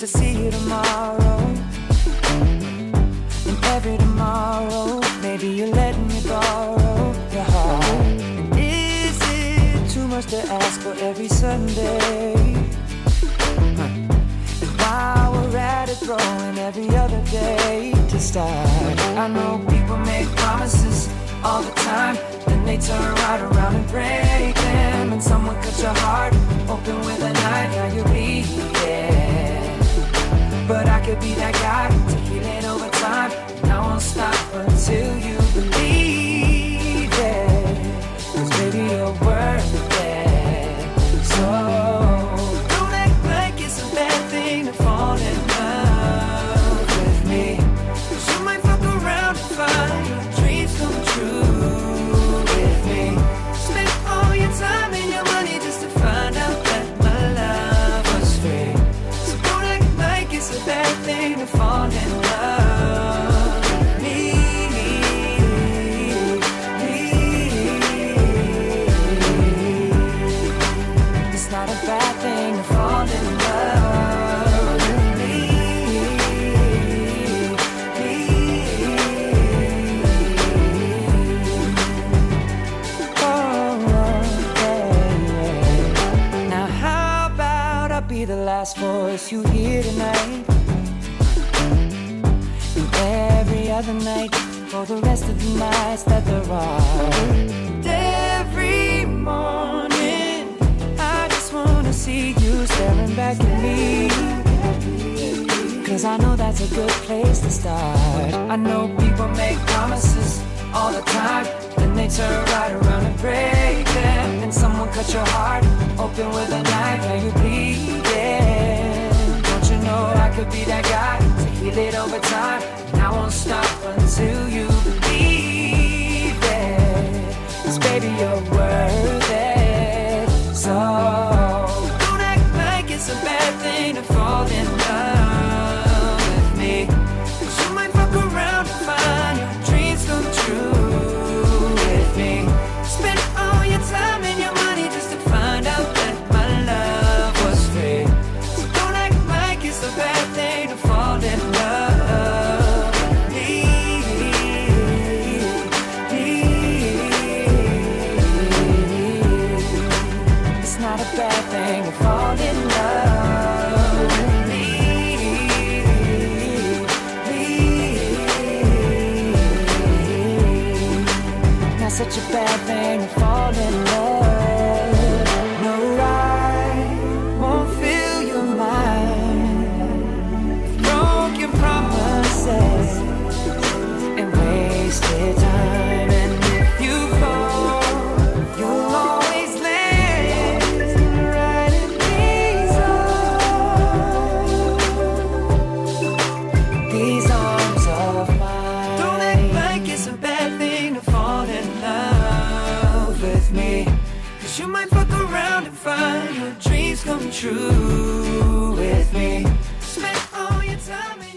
to see you tomorrow. And every tomorrow, maybe you're letting me borrow your heart. Is it too much to ask for every Sunday? And while we're at it, throwing every other day to start. I know people make promises all the time, then they turn right around and break them, and someone cuts your heart. Could be that guy to fall in love with me. It's not a bad thing to fall in love with me. Oh, yeah. Now how about I be the last voice you hear tonight? Every night for the rest of the nights that there are. Every morning, I just wanna see you staring back at me. Cause I know that's a good place to start. I know people make promises all the time, then they turn right around and break them. And someone cut your heart open with a knife, now you're bleeding. Don't you know I could be that guy to heal it over time? Won't stop until you believe it. Cause baby, you're worth such a bad thing to fall in love. Fuck around and find your dreams come true with me. Spend all your time.